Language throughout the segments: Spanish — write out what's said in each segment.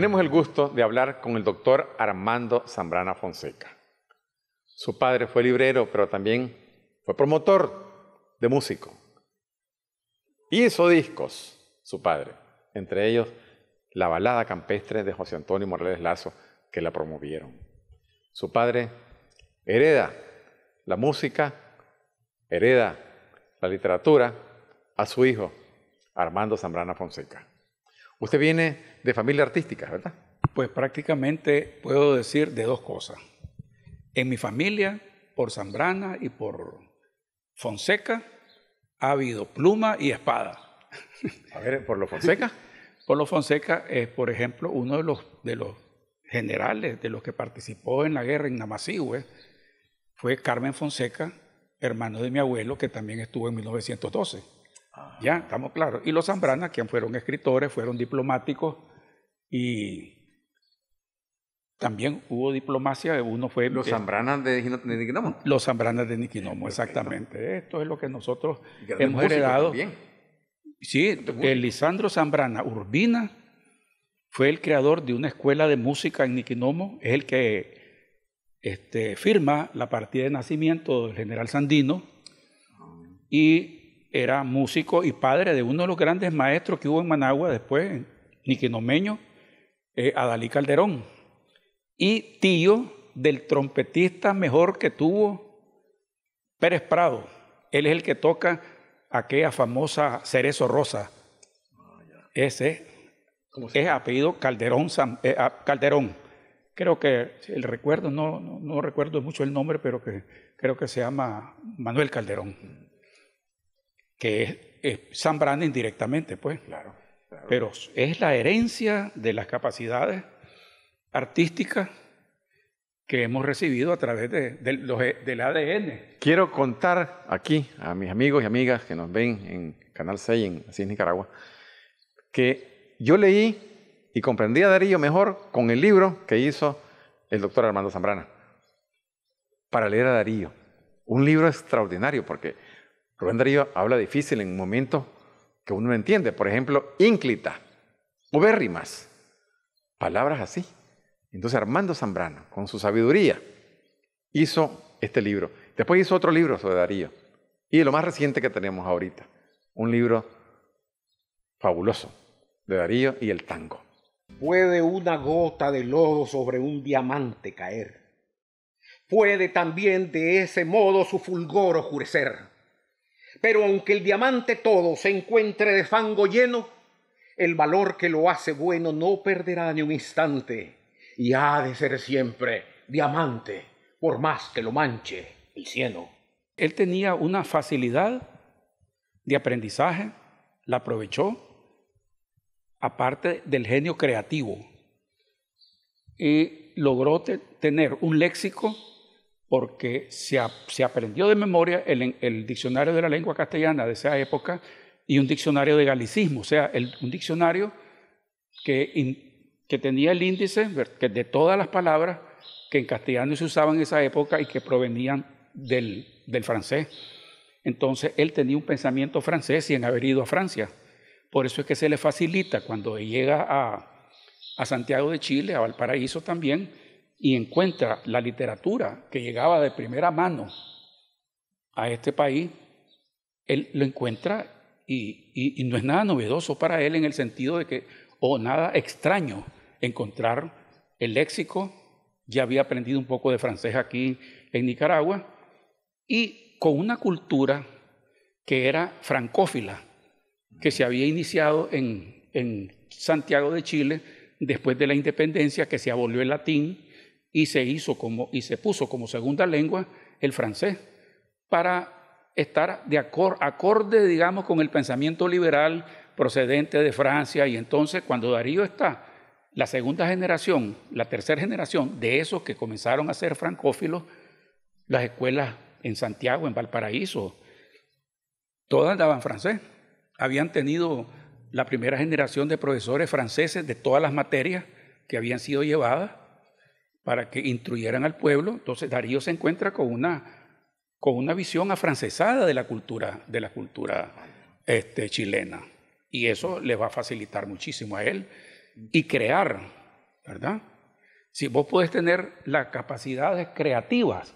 Tenemos el gusto de hablar con el doctor Armando Zambrana Fonseca. Su padre fue librero, pero también fue promotor de músico. Hizo discos, su padre, entre ellos la balada campestre de José Antonio Morales Lazo, que la promovieron. Su padre hereda la música, hereda la literatura a su hijo, Armando Zambrana Fonseca. Usted viene de familia artística, ¿verdad? Pues prácticamente puedo decir de dos cosas. En mi familia, por Zambrana y por Fonseca, ha habido pluma y espada. A ver, ¿por lo Fonseca? por lo Fonseca es, por ejemplo, uno de los, de los generales de los que participó en la guerra en Namasihue, fue Carmen Fonseca, hermano de mi abuelo, que también estuvo en 1912. Ah. Ya, estamos claros. Y los Zambrana, quien fueron escritores, fueron diplomáticos y también hubo diplomacia, uno fue... Los Zambranas de, Niquinomo. Los Zambranas de Niquinomo, exactamente. Esto es lo que nosotros hemos heredado. Sí, el Lisandro Zambrana Urbina fue el creador de una escuela de música en Niquinomo, es el que este, firma la partida de nacimiento del general Sandino y era músico y padre de uno de los grandes maestros que hubo en Managua después, niquinomeño, eh, Adalí Calderón y tío del trompetista mejor que tuvo Pérez Prado. Él es el que toca aquella famosa Cerezo Rosa. Ese es apellido Calderón, eh, ah, Calderón. Creo que el recuerdo, no, no, recuerdo mucho el nombre, pero que creo que se llama Manuel Calderón, que es, San Brandon indirectamente, pues. claro. Pero es la herencia de las capacidades artística que hemos recibido a través de, del ADN. Quiero contar aquí a mis amigos y amigas que nos ven en Canal 6 en Así Nicaragua, que yo leí y comprendí a Darío mejor con el libro que hizo el doctor Armando Zambrana, para leer a Darío. Un libro extraordinario, porque Rubén Darío habla difícil en momentos que uno no entiende. Por ejemplo, ínclita, ubérrimas, palabras así. Entonces Armando Zambrano, con su sabiduría, hizo este libro. Después hizo otro libro sobre Darío. Y lo más reciente que tenemos ahorita, un libro fabuloso de Darío y el tango. Puede una gota de lodo sobre un diamante caer. Puede también de ese modo su fulgor oscurecer. Pero aunque el diamante todo se encuentre de fango lleno, el valor que lo hace bueno no perderá ni un instante y ha de ser siempre diamante, por más que lo manche el cielo. Él tenía una facilidad de aprendizaje, la aprovechó, aparte del genio creativo, y logró tener un léxico porque se, aprendió de memoria el, diccionario de la lengua castellana de esa época y un diccionario de galicismo, o sea, un diccionario que tenía el índice de todas las palabras que en castellano se usaban en esa época y que provenían del, francés. Entonces él tenía un pensamiento francés sin haber ido a Francia. Por eso es que se le facilita cuando llega a Santiago de Chile, a Valparaíso también, y encuentra la literatura que llegaba de primera mano a este país, él lo encuentra y, no es nada novedoso para él en el sentido de que, o nada extraño, encontrar el léxico, ya había aprendido un poco de francés aquí en Nicaragua, y con una cultura que era francófila, que se había iniciado en, en Santiago de Chile después de la independencia, que se abolió el latín y se hizo como y se puso como segunda lengua el francés para estar de acorde, digamos, con el pensamiento liberal procedente de Francia. Y entonces, cuando Darío está la segunda generación, la tercera generación de esos que comenzaron a ser francófilos, las escuelas en Santiago, en Valparaíso, todas daban francés. Habían tenido la primera generación de profesores franceses de todas las materias que habían sido llevadas para que instruyeran al pueblo. Entonces Darío se encuentra con una, con una visión afrancesada de la cultura, de la cultura este, chilena. Y eso le va a facilitar muchísimo a él y crear ¿verdad? Si vos podés tener las capacidades creativas,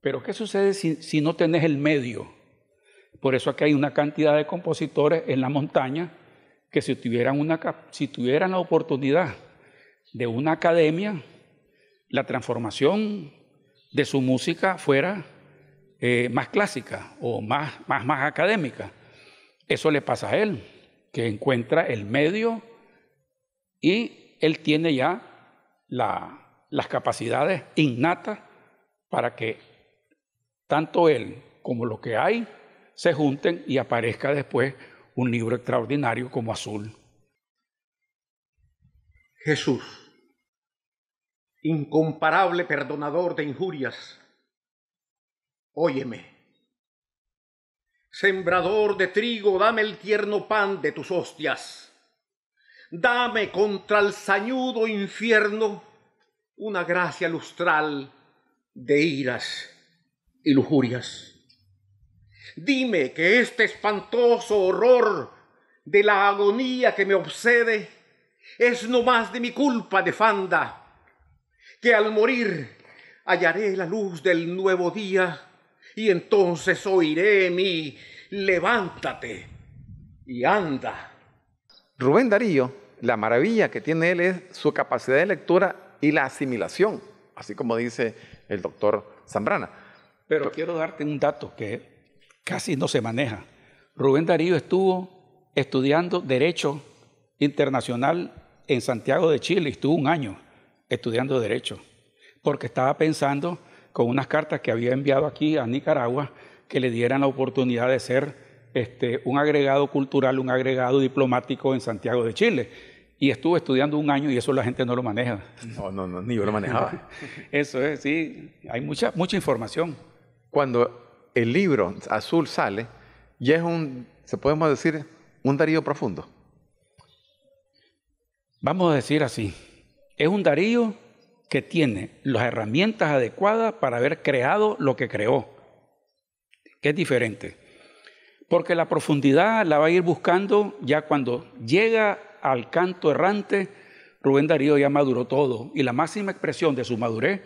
pero ¿qué sucede si, no tenés el medio? Por eso aquí hay una cantidad de compositores en la montaña que si tuvieran, una, si tuvieran la oportunidad de una academia, la transformación de su música fuera eh, más clásica o más, más, más académica. Eso le pasa a él, que encuentra el medio y él tiene ya las capacidades innatas para que tanto él como lo que hay se junten y aparezca después un libro extraordinario como Azul. Jesús, incomparable perdonador de injurias, óyeme. Sembrador de trigo, dame el tierno pan de tus hostias Dame contra el sañudo infierno una gracia lustral de iras y lujurias. Dime que este espantoso horror de la agonía que me obsede es no más de mi culpa nefanda, que al morir hallaré la luz del nuevo día y entonces oiré mi levántate y anda. Rubén Darío, la maravilla que tiene él es su capacidad de lectura y la asimilación, así como dice el doctor Zambrana. Pero quiero darte un dato que casi no se maneja. Rubén Darío estuvo estudiando Derecho Internacional en Santiago de Chile, estuvo un año estudiando Derecho, porque estaba pensando con unas cartas que había enviado aquí a Nicaragua que le dieran la oportunidad de ser este, un agregado cultural, un agregado diplomático en Santiago de Chile. Y estuve estudiando un año y eso la gente no lo maneja. No, no, no ni yo lo manejaba. eso es, sí, hay mucha, mucha información. Cuando el libro azul sale, ya es un, se podemos decir, un Darío profundo. Vamos a decir así, es un Darío que tiene las herramientas adecuadas para haber creado lo que creó, que es diferente. Porque la profundidad la va a ir buscando ya cuando llega al canto errante, Rubén Darío ya maduró todo y la máxima expresión de su madurez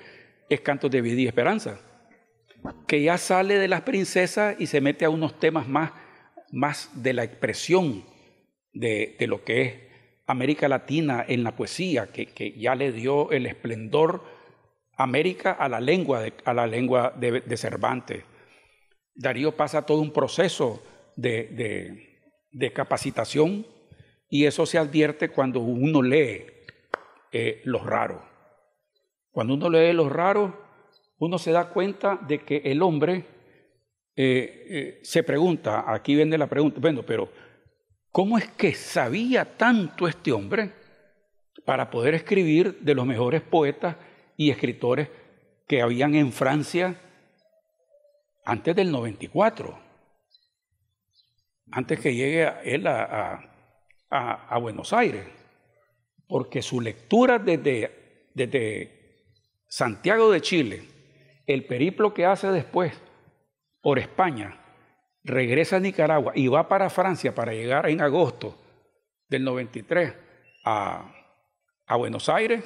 es Cantos de Vida y Esperanza, que ya sale de las princesas y se mete a unos temas más, más de la expresión de, lo que es América Latina en la poesía, que, ya le dio el esplendor América a la lengua de, a la lengua de, de Cervantes. Darío pasa todo un proceso de, capacitación y eso se advierte cuando uno lee eh, los raros. Cuando uno lee los raros, uno se da cuenta de que el hombre eh, eh, se pregunta, aquí viene la pregunta, bueno, pero ¿cómo es que sabía tanto este hombre para poder escribir de los mejores poetas y escritores que habían en Francia antes del 94? antes que llegue él a, Buenos Aires, porque su lectura desde, desde Santiago de Chile, el periplo que hace después por España, regresa a Nicaragua y va para Francia para llegar en agosto del 93 a, a Buenos Aires,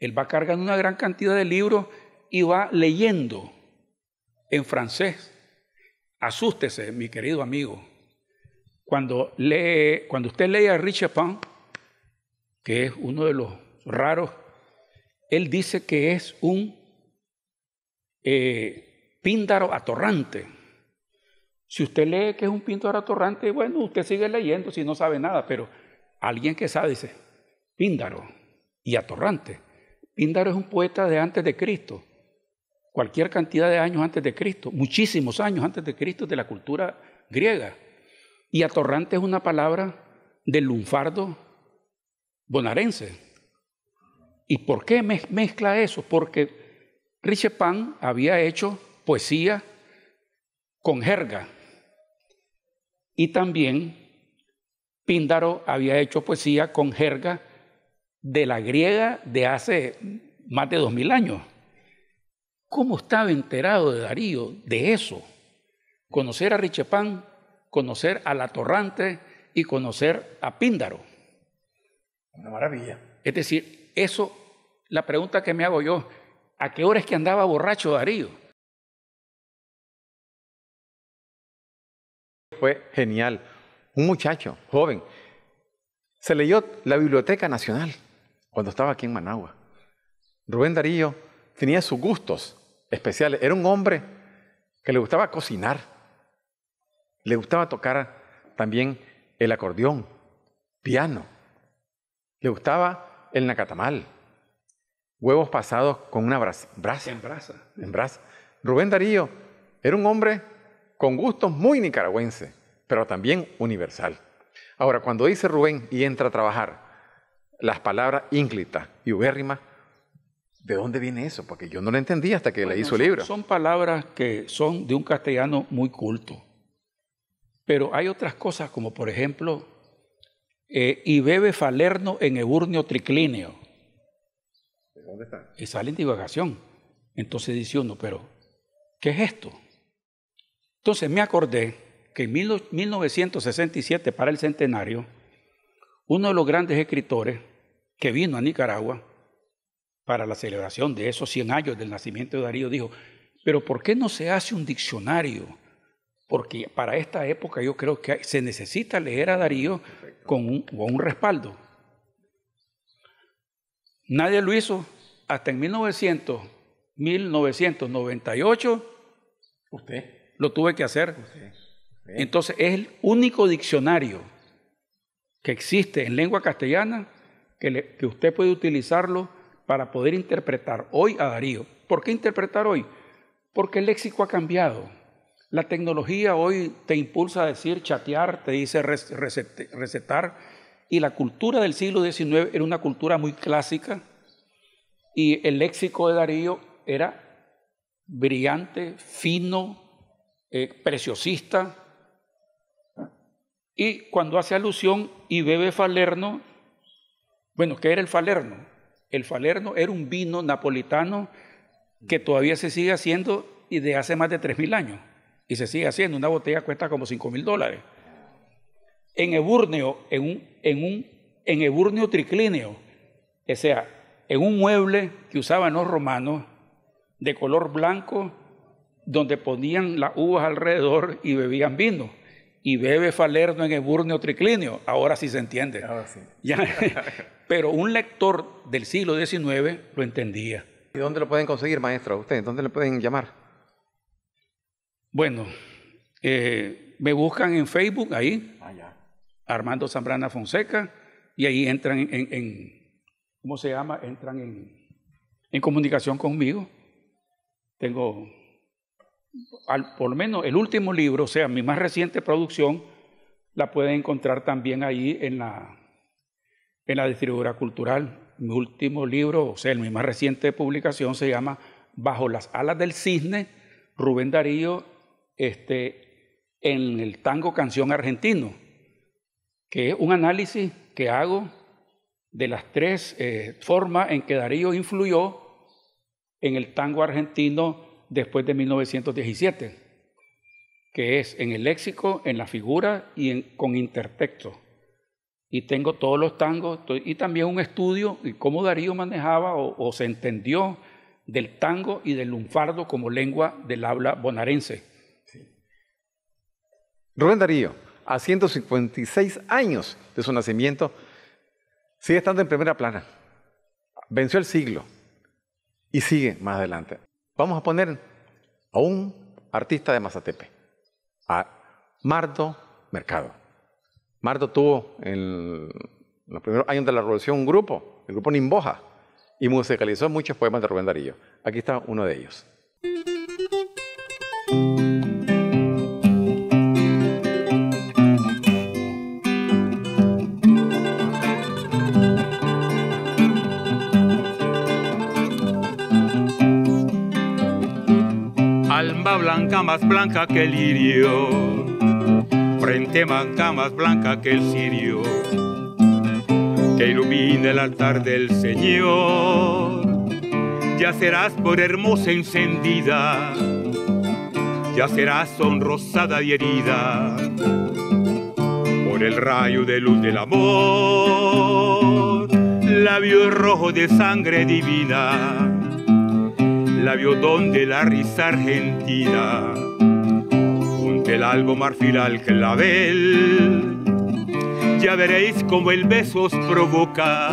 él va cargando una gran cantidad de libros y va leyendo en francés. Asústese, mi querido amigo, cuando, lee, cuando usted lee a Richard Pan, que es uno de los raros, él dice que es un eh, píndaro atorrante. Si usted lee que es un píndaro atorrante, bueno, usted sigue leyendo si no sabe nada, pero alguien que sabe dice, píndaro y atorrante. Píndaro es un poeta de antes de Cristo, cualquier cantidad de años antes de Cristo, muchísimos años antes de Cristo de la cultura griega. Y atorrante es una palabra del lunfardo bonarense. ¿Y por qué mezcla eso? Porque Pan había hecho poesía con jerga y también Píndaro había hecho poesía con jerga de la griega de hace más de dos mil años. ¿Cómo estaba enterado de Darío de eso? Conocer a Pan conocer a la Torrante y conocer a Píndaro. Una maravilla. Es decir, eso, la pregunta que me hago yo, ¿a qué hora es que andaba borracho Darío? Fue genial. Un muchacho, joven, se leyó la Biblioteca Nacional cuando estaba aquí en Managua. Rubén Darío tenía sus gustos especiales. Era un hombre que le gustaba cocinar, le gustaba tocar también el acordeón, piano, le gustaba el nacatamal, huevos pasados con una brasa. En brasa. En brasa. Rubén Darío era un hombre con gustos muy nicaragüense, pero también universal. Ahora, cuando dice Rubén y entra a trabajar, las palabras ínclita y ubérrima, ¿de dónde viene eso? Porque yo no lo entendí hasta que leí su libro. Son palabras que son de un castellano muy culto. Pero hay otras cosas como, por ejemplo, eh, y bebe falerno en eburnio triclíneo. ¿De dónde está? Y sale en divagación. Entonces dice uno, pero, ¿qué es esto? Entonces me acordé que en 1967, para el centenario, uno de los grandes escritores que vino a Nicaragua para la celebración de esos 100 años del nacimiento de Darío dijo, pero ¿por qué no se hace un diccionario? Porque para esta época yo creo que se necesita leer a Darío con un, respaldo. Nadie lo hizo hasta en 1900, 1998. Usted. Lo tuve que hacer. Entonces es el único diccionario que existe en lengua castellana que, que usted puede utilizarlo para poder interpretar hoy a Darío. ¿Por qué interpretar hoy? Porque el léxico ha cambiado. La tecnología hoy te impulsa a decir chatear, te dice recetar, y la cultura del siglo XIX era una cultura muy clásica y el léxico de Darío era brillante, fino, eh, preciosista. Y cuando hace alusión y bebe falerno, bueno, ¿qué era el falerno? El falerno era un vino napolitano que todavía se sigue haciendo y de hace más de 3.000 años y se sigue haciendo. Una botella cuesta como 5 mil dólares. En eburneo, en un, en un en eburneo triclíneo, o sea, en un mueble que usaban los romanos de color blanco, donde ponían las uvas alrededor y bebían vino. Y bebe Falerno en eburneo triclíneo. Ahora sí se entiende. Ahora sí. Pero un lector del siglo XIX lo entendía. ¿Y dónde lo pueden conseguir, maestro? ¿Ustedes dónde le pueden llamar? Bueno, eh, me buscan en Facebook ahí, ah, Armando Zambrana Fonseca, y ahí entran en, ¿cómo se llama? Entran en, en comunicación conmigo. Tengo, por lo menos el último libro, o sea, mi más reciente producción, la pueden encontrar también ahí en la, en la distribuidora cultural. Mi último libro, o sea, mi más reciente publicación se llama Bajo las alas del cisne, Rubén Darío este, en el tango canción argentino, que es un análisis que hago de las tres eh, formas en que Darío influyó en el tango argentino después de 1917, que es en el léxico, en la figura y con intertexto. Y tengo todos los tangos y también un estudio de cómo Darío manejaba o, se entendió del tango y del lunfardo como lengua del habla bonaerense. Rubén Darío, a 156 años de su nacimiento, sigue estando en primera plana. Venció el siglo y sigue más adelante. Vamos a poner a un artista de Mazatepe, a Mardo Mercado. Mardo tuvo en los primeros años de la revolución un grupo, el grupo Nimboja, y musicalizó muchos poemas de Rubén Darío. Aquí está uno de ellos. Blanca más blanca que el lirio, frente manca más blanca que el cirio, que ilumine el altar del Señor. Ya serás por hermosa encendida, ya serás sonrosada y herida por el rayo de luz del amor. La labio rojo de sangre divina, labio donde la risa argentina, junto el algo marfil al clavel, ya veréis como el beso os provoca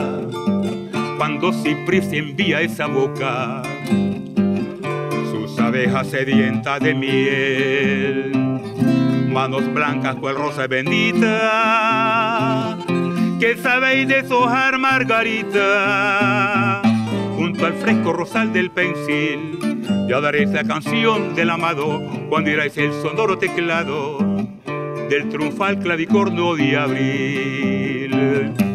cuando Cipris envía esa boca. Sus abejas sedientas de miel, manos blancas cual rosa bendita, que sabéis deshojar margarita, al fresco rosal del pensil, ya daréis la canción del amado cuando iráis el sonoro teclado del triunfal clavicorno de abril.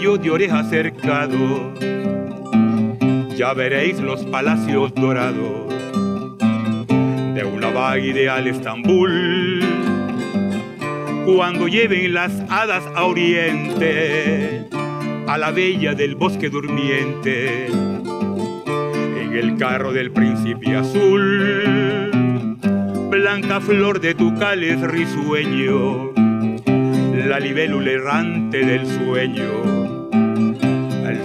De oreja cercado, ya veréis los palacios dorados de una vaga ideal Estambul. Cuando lleven las hadas a oriente, a la bella del bosque durmiente, en el carro del príncipe azul, blanca flor de tu cáliz risueño la libélula errante del sueño,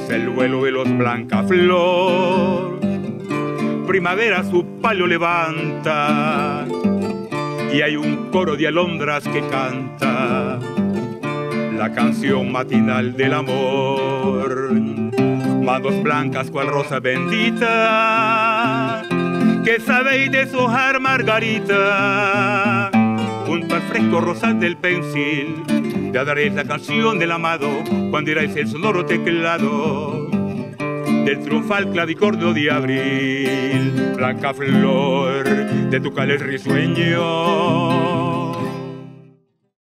el vuelo de los blanca flor. Primavera su palo levanta y hay un coro de alondras que canta la canción matinal del amor. Manos blancas cual rosa bendita, que sabéis deshojar margarita, junto al fresco rosal del pensil daréis la canción del amado cuando iráis el sonoro teclado del triunfal clavicordio de abril, blanca flor de tu caler risueño